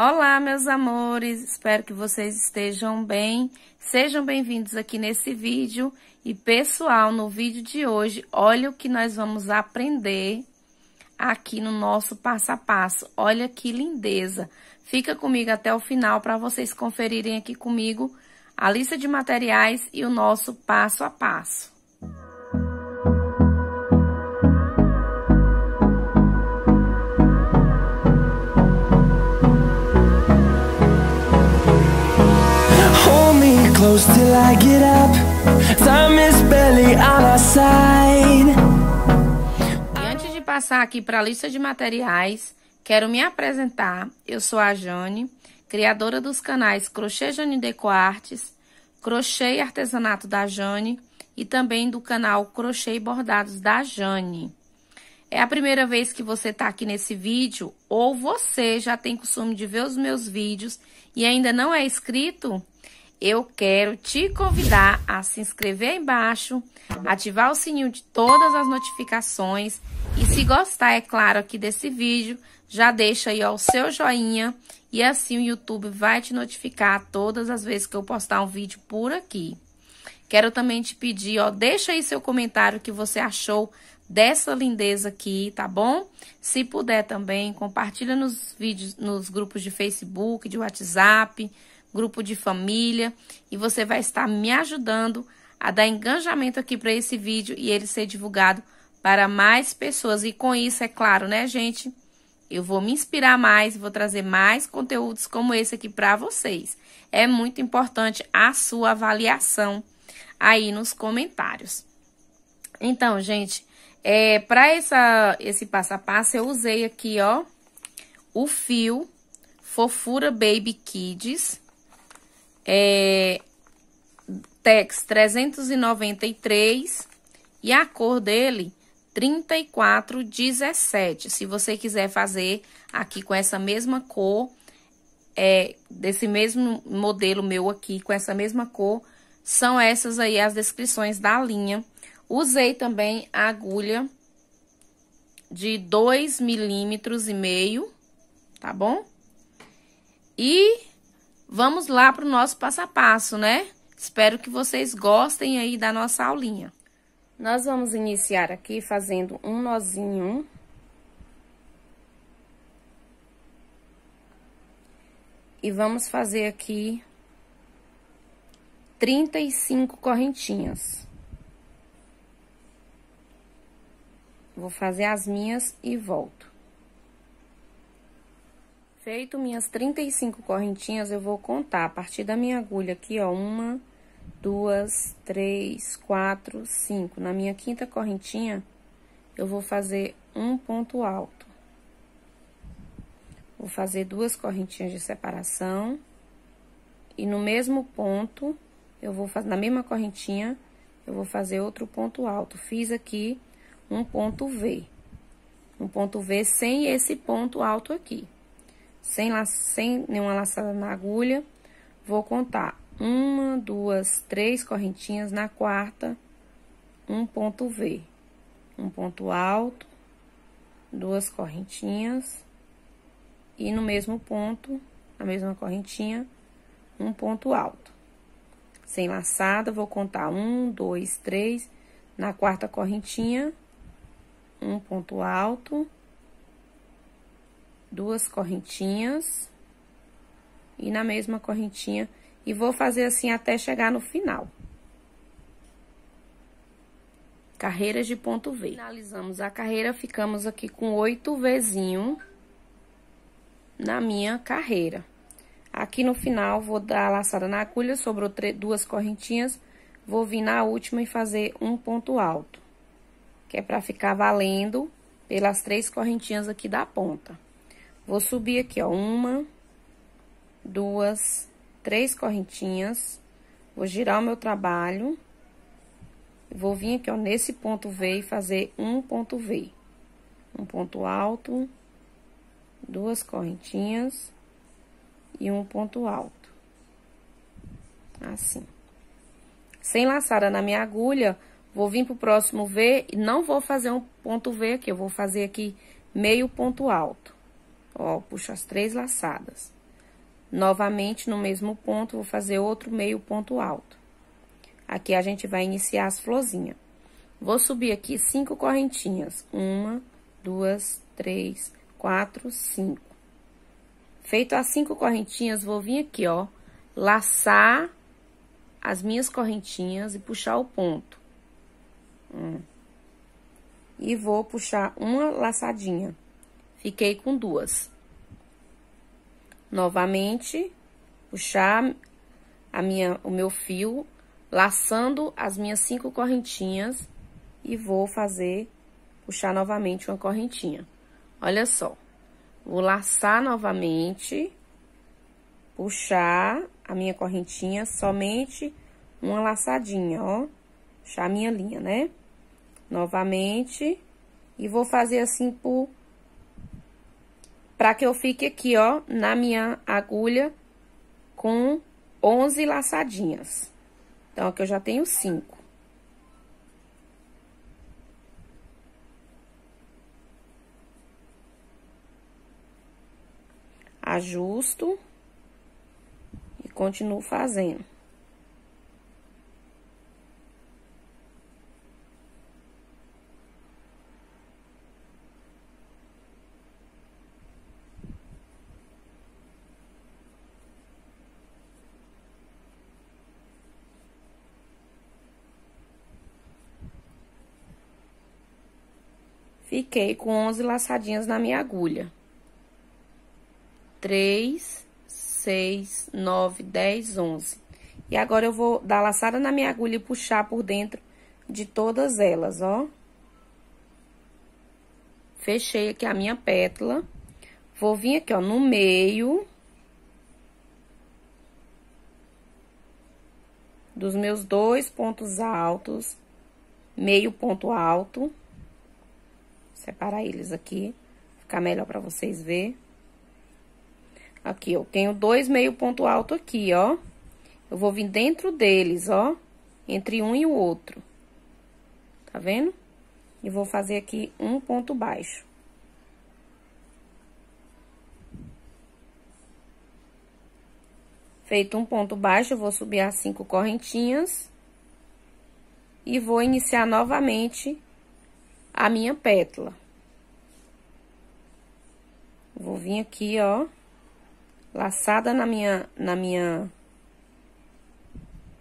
Olá, meus amores, espero que vocês estejam bem. Sejam bem-vindos aqui nesse vídeo. E, pessoal, no vídeo de hoje, olha o que nós vamos aprender aqui no nosso passo a passo. Olha que lindeza! Fica comigo até o final para vocês conferirem aqui comigo a lista de materiais e o nosso passo a passo. Close till I get up Time is barely on our side E antes de passar aqui para a lista de materiais, quero me apresentar. Eu sou a Jane, criadora dos canais Crochê Jane Deco Artes, Crochê e Artesanato da Jane e também do canal Crochê e Bordados da Jane. É a primeira vez que você está aqui nesse vídeo ou você já tem costume de ver os meus vídeos e ainda não é inscrito? Eu quero te convidar a se inscrever embaixo, ativar o sininho de todas as notificações e se gostar, é claro, aqui desse vídeo, já deixa aí ó, o seu joinha e assim o YouTube vai te notificar todas as vezes que eu postar um vídeo por aqui. Quero também te pedir, ó, deixa aí seu comentário que você achou dessa lindeza aqui, tá bom? Se puder também, compartilha nos vídeos, nos grupos de Facebook, de WhatsApp, grupo de família, e você vai estar me ajudando a dar engajamento aqui para esse vídeo e ele ser divulgado para mais pessoas. E com isso, é claro, né, gente? Eu vou me inspirar mais vou trazer mais conteúdos como esse aqui para vocês. É muito importante a sua avaliação aí nos comentários. Então, gente, é, para esse passo a passo, eu usei aqui, ó, o fio Fofura Baby Kids, é, Tex 393 e a cor dele 3417. Se você quiser fazer aqui com essa mesma cor, é, desse mesmo modelo meu aqui, com essa mesma cor, são essas aí as descrições da linha. Usei também a agulha de 2 milímetros e meio, tá bom? E Vamos lá para o nosso passo a passo, né? Espero que vocês gostem aí da nossa aulinha. Nós vamos iniciar aqui fazendo um nozinho. E vamos fazer aqui 35 correntinhas. Vou fazer as minhas e volto. Feito minhas 35 correntinhas, eu vou contar a partir da minha agulha aqui, ó, uma, duas, três, quatro, cinco. Na minha quinta correntinha, eu vou fazer um ponto alto. Vou fazer duas correntinhas de separação. E no mesmo ponto, eu vou fazer, na mesma correntinha, eu vou fazer outro ponto alto. Fiz aqui um ponto V. Um ponto V sem esse ponto alto aqui sem, sem nenhuma laçada na agulha. Vou contar. Uma, duas, três correntinhas. Na quarta, um ponto V, um ponto alto, duas correntinhas. E no mesmo ponto, a mesma correntinha, um ponto alto. Sem laçada, vou contar. Um, dois, três, na quarta correntinha, um ponto alto duas correntinhas e na mesma correntinha e vou fazer assim até chegar no final. Carreiras de ponto V. Finalizamos a carreira, ficamos aqui com oito Vzinho na minha carreira. Aqui no final, vou dar a laçada na agulha, sobrou duas correntinhas, vou vir na última e fazer um ponto alto. Que é pra ficar valendo pelas três correntinhas aqui da ponta. Vou subir aqui, ó, uma, duas, três correntinhas. Vou girar o meu trabalho. Vou vir aqui, ó, nesse ponto V e fazer um ponto V. Um ponto alto, duas correntinhas e um ponto alto. Assim. Sem laçada na minha agulha, vou vir pro próximo V e não vou fazer um ponto V aqui, eu vou fazer aqui meio ponto alto. Ó, puxo as três laçadas. Novamente, no mesmo ponto, vou fazer outro meio ponto alto. Aqui a gente vai iniciar as florzinhas. Vou subir aqui cinco correntinhas. Uma, duas, três, quatro, cinco. Feito as cinco correntinhas, vou vir aqui, ó, laçar as minhas correntinhas e puxar o ponto. E vou puxar uma laçadinha. Fiquei com duas. Novamente, puxar a minha, o meu fio, laçando as minhas cinco correntinhas e vou fazer, puxar novamente uma correntinha. Olha só, vou laçar novamente, puxar a minha correntinha, somente uma laçadinha, ó. Puxar a minha linha, né? Novamente, e vou fazer assim por... Pra que eu fique aqui, ó, na minha agulha com 11 laçadinhas. Então, aqui eu já tenho cinco. Ajusto e continuo fazendo. Fiquei com 11 laçadinhas na minha agulha. 3, 6, 9, 10, 11. E agora, eu vou dar laçada na minha agulha e puxar por dentro de todas elas, ó. Fechei aqui a minha pétala. Vou vir aqui, ó, no meio. Dos meus dois pontos altos, meio ponto alto. Separar eles aqui, ficar melhor pra vocês verem. Aqui, eu tenho dois meio ponto alto aqui, ó. Eu vou vir dentro deles, ó, entre um e o outro. Tá vendo? E vou fazer aqui um ponto baixo. Feito um ponto baixo, eu vou subir as cinco correntinhas. E vou iniciar novamente a minha pétala. Vou vir aqui, ó, laçada na minha, na minha,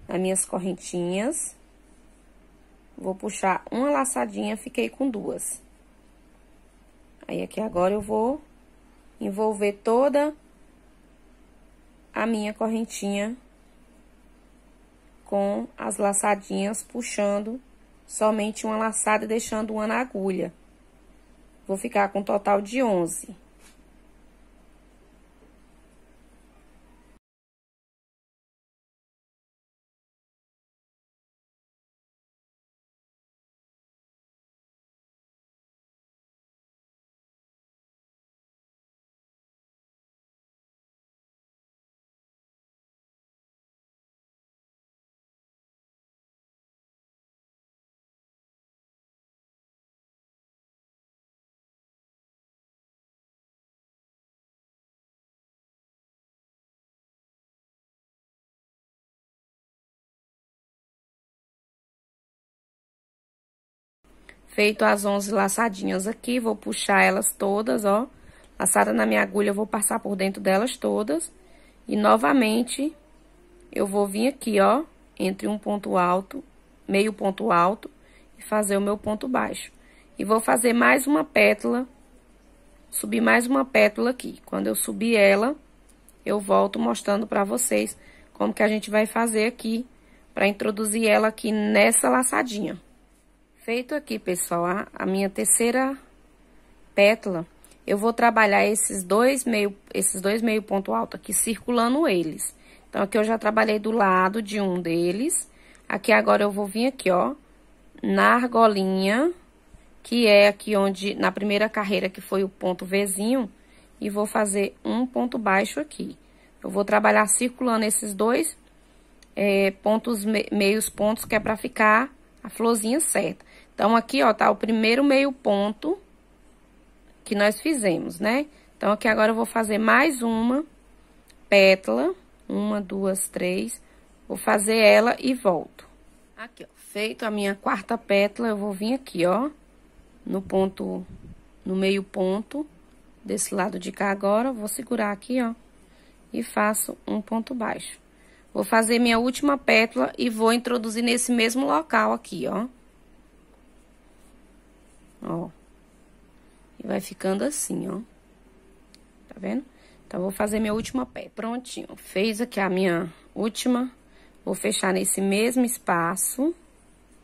nas minhas correntinhas. Vou puxar uma laçadinha, fiquei com duas. Aí, aqui agora eu vou envolver toda a minha correntinha com as laçadinhas, puxando somente uma laçada deixando uma na agulha. Vou ficar com um total de 11. Feito as 11 laçadinhas aqui, vou puxar elas todas, ó. Laçada na minha agulha, eu vou passar por dentro delas todas. E novamente, eu vou vir aqui, ó, entre um ponto alto, meio ponto alto, e fazer o meu ponto baixo. E vou fazer mais uma pétala, subir mais uma pétala aqui. Quando eu subir ela, eu volto mostrando pra vocês como que a gente vai fazer aqui, pra introduzir ela aqui nessa laçadinha. Feito aqui, pessoal, a, minha terceira pétala, eu vou trabalhar esses dois meio, esses dois meio ponto alto aqui, circulando eles. Então, aqui eu já trabalhei do lado de um deles. Aqui agora eu vou vir aqui, ó, na argolinha, que é aqui onde, na primeira carreira, que foi o ponto Vzinho, e vou fazer um ponto baixo aqui. Eu vou trabalhar circulando esses dois é, pontos, me, meios pontos, que é pra ficar a florzinha certa. Então, aqui, ó, tá o primeiro meio ponto que nós fizemos, né? Então, aqui agora eu vou fazer mais uma pétala, uma, duas, três, vou fazer ela e volto. Aqui, ó, feito a minha quarta pétala, eu vou vir aqui, ó, no ponto, no meio ponto, desse lado de cá agora, vou segurar aqui, ó, e faço um ponto baixo. Vou fazer minha última pétala e vou introduzir nesse mesmo local aqui, ó. Ó. E vai ficando assim, ó. Tá vendo? Então, vou fazer minha última pétala. Prontinho. Fez aqui a minha última. Vou fechar nesse mesmo espaço,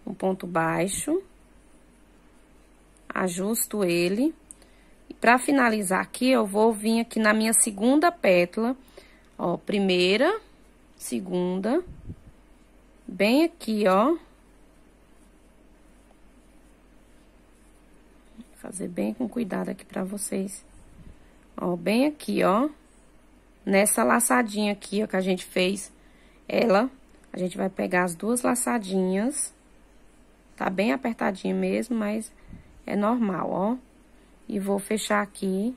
um ponto baixo. Ajusto ele. E pra finalizar aqui, eu vou vir aqui na minha segunda pétala, ó, primeira, segunda, bem aqui, ó. Fazer bem com cuidado aqui pra vocês. Ó, bem aqui, ó. Nessa laçadinha aqui, ó, que a gente fez ela, a gente vai pegar as duas laçadinhas. Tá bem apertadinho mesmo, mas é normal, ó. E vou fechar aqui.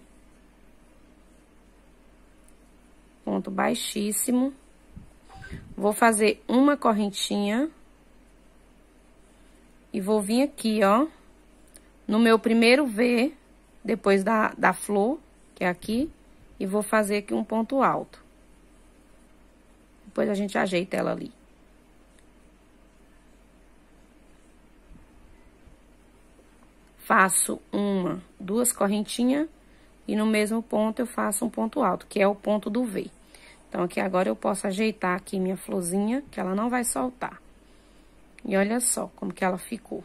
Ponto baixíssimo. Vou fazer uma correntinha. E vou vir aqui, ó no meu primeiro V, depois da, da flor, que é aqui, e vou fazer aqui um ponto alto. Depois a gente ajeita ela ali. Faço uma, duas correntinhas, e no mesmo ponto eu faço um ponto alto, que é o ponto do V. Então, aqui agora eu posso ajeitar aqui minha florzinha, que ela não vai soltar. E olha só como que ela ficou.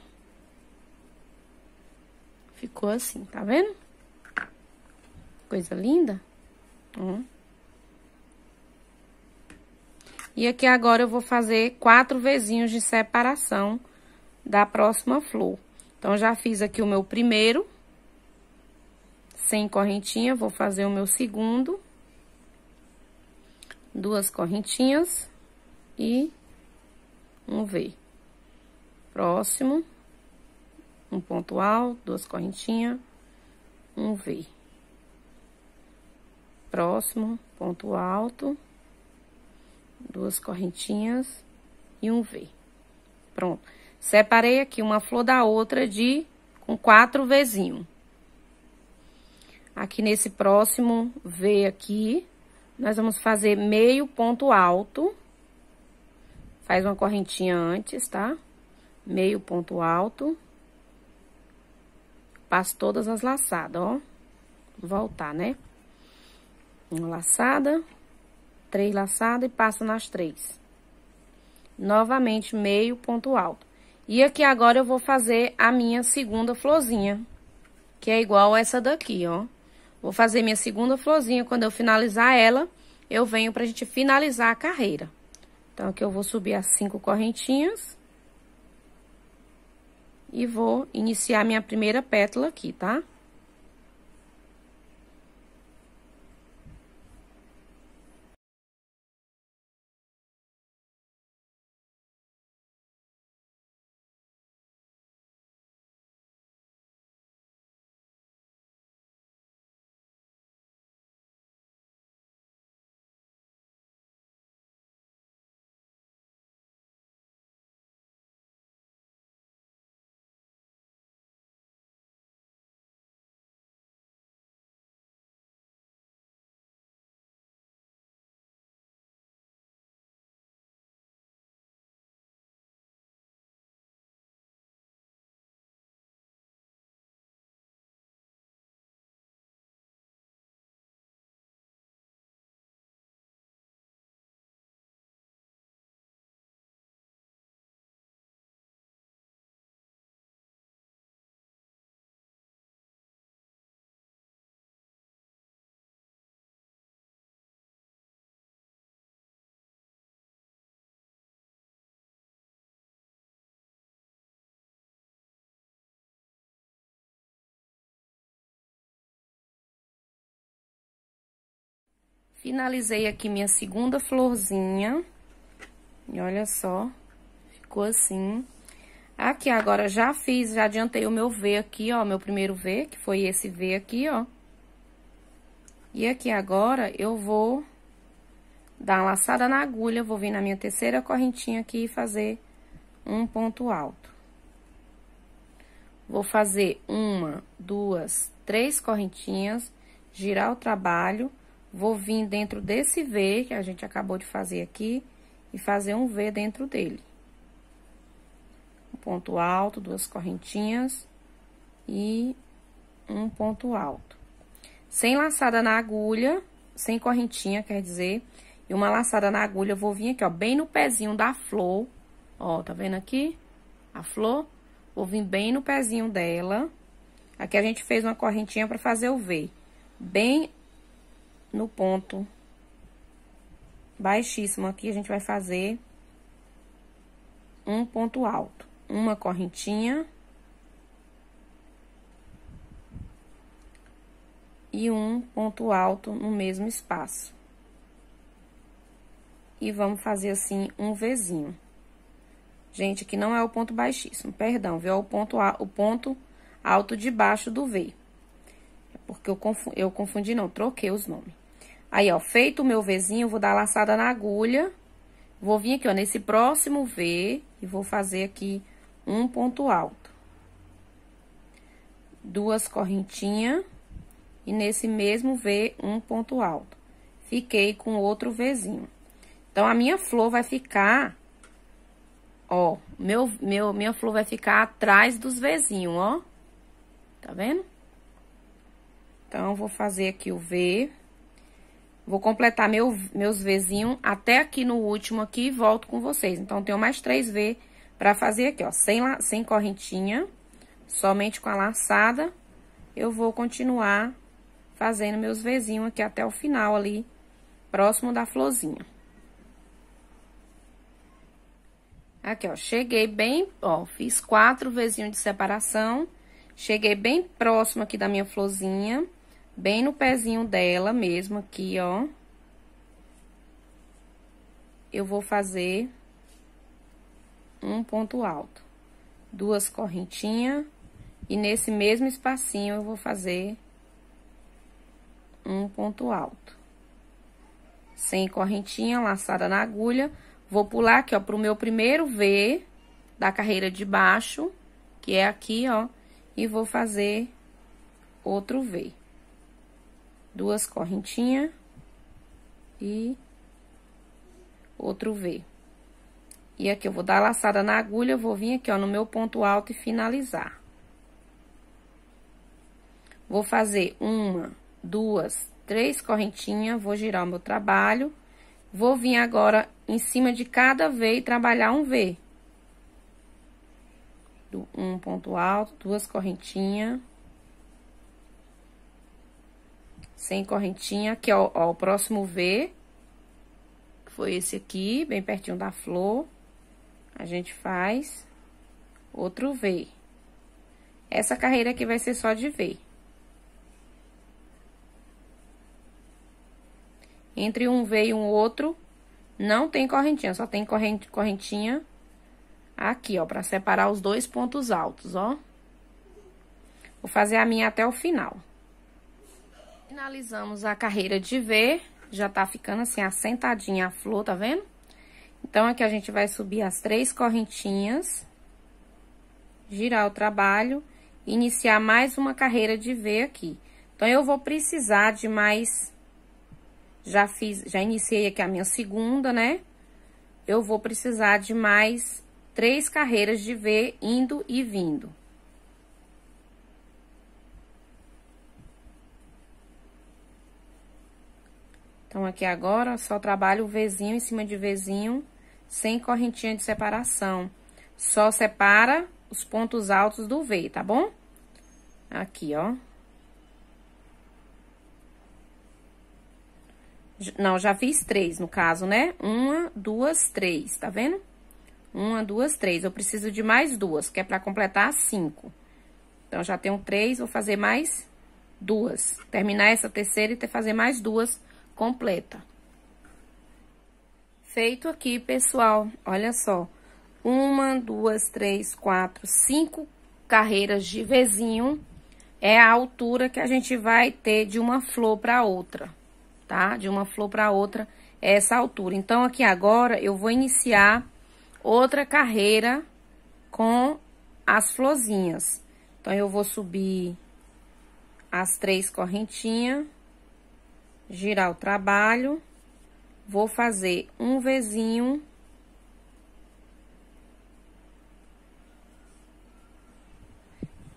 Ficou assim, tá vendo? Coisa linda. Hum. E aqui agora eu vou fazer quatro vezinhos de separação da próxima flor. Então, já fiz aqui o meu primeiro, sem correntinha, vou fazer o meu segundo. Duas correntinhas e um V. Próximo um ponto alto, duas correntinhas, um V. Próximo, ponto alto, duas correntinhas e um V. Pronto. Separei aqui uma flor da outra de com quatro Vzinho. Aqui nesse próximo V aqui, nós vamos fazer meio ponto alto. Faz uma correntinha antes, tá? Meio ponto alto. Passo todas as laçadas, ó. Voltar, né? Uma laçada, três laçadas e passa nas três. Novamente, meio ponto alto. E aqui agora eu vou fazer a minha segunda florzinha, que é igual essa daqui, ó. Vou fazer minha segunda florzinha, quando eu finalizar ela, eu venho pra gente finalizar a carreira. Então, aqui eu vou subir as cinco correntinhas e vou iniciar minha primeira pétala aqui, tá? Finalizei aqui minha segunda florzinha. E olha só, ficou assim. Aqui agora já fiz, já adiantei o meu V aqui, ó, meu primeiro V, que foi esse V aqui, ó. E aqui agora eu vou dar uma laçada na agulha, vou vir na minha terceira correntinha aqui e fazer um ponto alto. Vou fazer uma, duas, três correntinhas, girar o trabalho, vou vir dentro desse V que a gente acabou de fazer aqui e fazer um V dentro dele. Um ponto alto, duas correntinhas e um ponto alto. Sem laçada na agulha, sem correntinha, quer dizer, e uma laçada na agulha, eu vou vir aqui, ó, bem no pezinho da flor. Ó, tá vendo aqui? A flor. Vou vir bem no pezinho dela. Aqui a gente fez uma correntinha pra fazer o V. Bem no ponto baixíssimo aqui, a gente vai fazer um ponto alto. Uma correntinha. E um ponto alto no mesmo espaço e vamos fazer assim um Vzinho. Gente, aqui não é o ponto baixíssimo, perdão, viu? É o ponto, o ponto alto de baixo do V. É porque eu, confundi, eu confundi, não, troquei os nomes. Aí, ó, feito o meu Vzinho, vou dar laçada na agulha. Vou vir aqui, ó, nesse próximo V e vou fazer aqui um ponto alto. Duas correntinhas e nesse mesmo V, um ponto alto. Fiquei com outro Vzinho. Então, a minha flor vai ficar, ó, meu, meu, minha flor vai ficar atrás dos Vzinhos, ó. Tá vendo? Então, vou fazer aqui o V. Vou completar meu, meus Vzinhos até aqui no último aqui e volto com vocês. Então, tenho mais três V pra fazer aqui, ó, sem, sem correntinha, somente com a laçada. Eu vou continuar fazendo meus Vzinhos aqui até o final ali, próximo da florzinha. Aqui, ó, cheguei bem, ó, fiz quatro vezinhos de separação. Cheguei bem próximo aqui da minha florzinha, bem no pezinho dela mesmo aqui, ó. Eu vou fazer um ponto alto. Duas correntinhas e nesse mesmo espacinho eu vou fazer um ponto alto. Sem correntinha, laçada na agulha Vou pular aqui, ó, pro meu primeiro V da carreira de baixo, que é aqui, ó, e vou fazer outro V. Duas correntinhas e outro V. E aqui eu vou dar laçada na agulha, vou vir aqui, ó, no meu ponto alto e finalizar. Vou fazer uma, duas, três correntinhas, vou girar o meu trabalho Vou vir agora em cima de cada V e trabalhar um V. Um ponto alto, duas correntinhas. Sem correntinha, que é ó, ó, o próximo V. Foi esse aqui, bem pertinho da flor. A gente faz outro V. Essa carreira aqui vai ser só de V. Entre um V e um outro, não tem correntinha, só tem corrente, correntinha aqui, ó, pra separar os dois pontos altos, ó. Vou fazer a minha até o final. Finalizamos a carreira de V, já tá ficando assim, assentadinha a flor, tá vendo? Então, aqui a gente vai subir as três correntinhas, girar o trabalho, iniciar mais uma carreira de V aqui. Então, eu vou precisar de mais já fiz, já iniciei aqui a minha segunda, né? Eu vou precisar de mais três carreiras de V indo e vindo. Então, aqui agora, só trabalho o Vzinho em cima de Vzinho, sem correntinha de separação. Só separa os pontos altos do V, tá bom? Aqui, ó. Não, já fiz três, no caso, né? Uma, duas, três, tá vendo? Uma, duas, três. Eu preciso de mais duas, que é pra completar cinco. Então, já tenho três, vou fazer mais duas. Terminar essa terceira e ter, fazer mais duas completa. Feito aqui, pessoal, olha só. Uma, duas, três, quatro, cinco carreiras de vezinho. É a altura que a gente vai ter de uma flor pra outra tá? De uma flor para outra é essa altura. Então, aqui agora, eu vou iniciar outra carreira com as florzinhas. Então, eu vou subir as três correntinhas, girar o trabalho, vou fazer um Vzinho.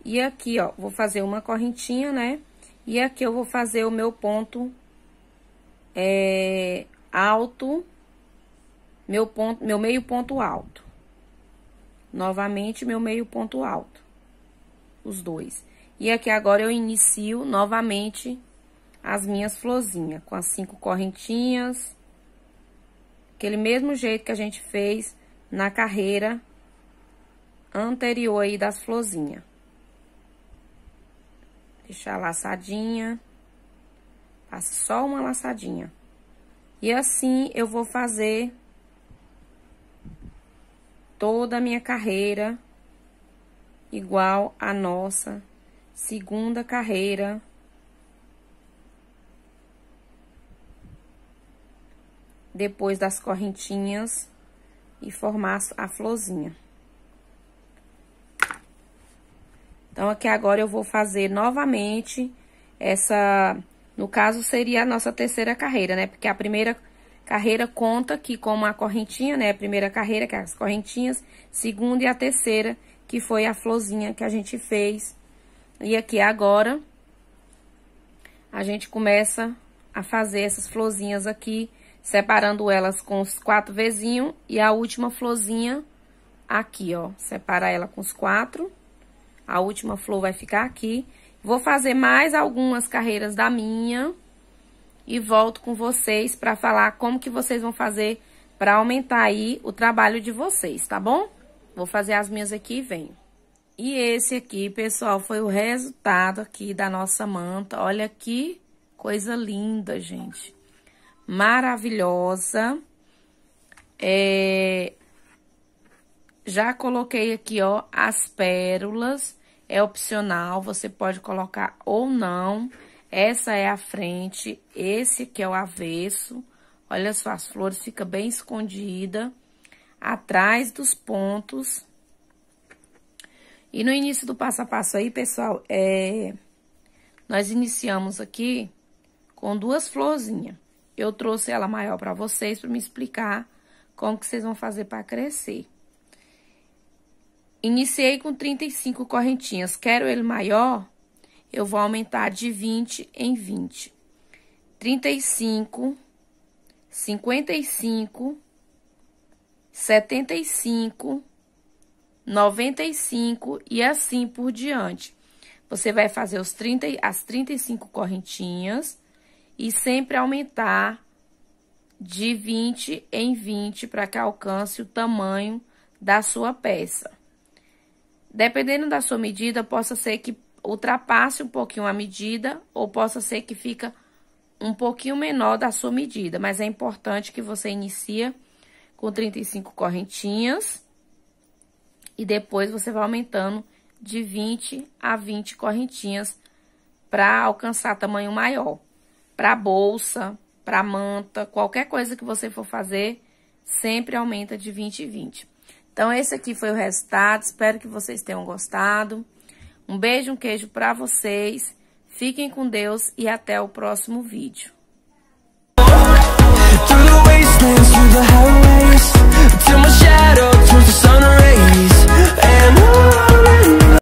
E aqui, ó, vou fazer uma correntinha, né? E aqui eu vou fazer o meu ponto é, alto, meu ponto, meu meio ponto alto. Novamente, meu meio ponto alto. Os dois. E aqui agora eu inicio novamente as minhas florzinhas, com as cinco correntinhas. Aquele mesmo jeito que a gente fez na carreira anterior aí das florzinhas. Deixar laçadinha. Passe só uma laçadinha. E assim eu vou fazer toda a minha carreira igual a nossa segunda carreira. Depois das correntinhas e formar a florzinha. Então, aqui agora eu vou fazer novamente essa no caso, seria a nossa terceira carreira, né? Porque a primeira carreira conta aqui como a correntinha, né? A primeira carreira, que é as correntinhas. Segunda e a terceira, que foi a florzinha que a gente fez. E aqui agora, a gente começa a fazer essas florzinhas aqui, separando elas com os quatro vezinhos. E a última florzinha aqui, ó. Separa ela com os quatro. A última flor vai ficar aqui. Vou fazer mais algumas carreiras da minha e volto com vocês para falar como que vocês vão fazer para aumentar aí o trabalho de vocês, tá bom? Vou fazer as minhas aqui e venho. E esse aqui, pessoal, foi o resultado aqui da nossa manta. Olha que coisa linda, gente. Maravilhosa. É... Já coloquei aqui, ó, as pérolas é opcional, você pode colocar ou não. Essa é a frente, esse aqui é o avesso. Olha só, as flores ficam bem escondida atrás dos pontos. E no início do passo a passo aí, pessoal, é... Nós iniciamos aqui com duas florzinhas. Eu trouxe ela maior para vocês para me explicar como que vocês vão fazer para crescer. Iniciei com 35 correntinhas. Quero ele maior, eu vou aumentar de 20 em 20. 35, 55, 75, 95 e assim por diante. Você vai fazer os 30, as 35 correntinhas e sempre aumentar de 20 em 20 para que alcance o tamanho da sua peça. Dependendo da sua medida, possa ser que ultrapasse um pouquinho a medida ou possa ser que fica um pouquinho menor da sua medida. Mas é importante que você inicie com 35 correntinhas e depois você vai aumentando de 20 a 20 correntinhas para alcançar tamanho maior para bolsa, para manta, qualquer coisa que você for fazer, sempre aumenta de 20 e 20. Então, esse aqui foi o resultado. Espero que vocês tenham gostado. Um beijo, um queijo para vocês. Fiquem com Deus e até o próximo vídeo. till my shadow turns to sun rays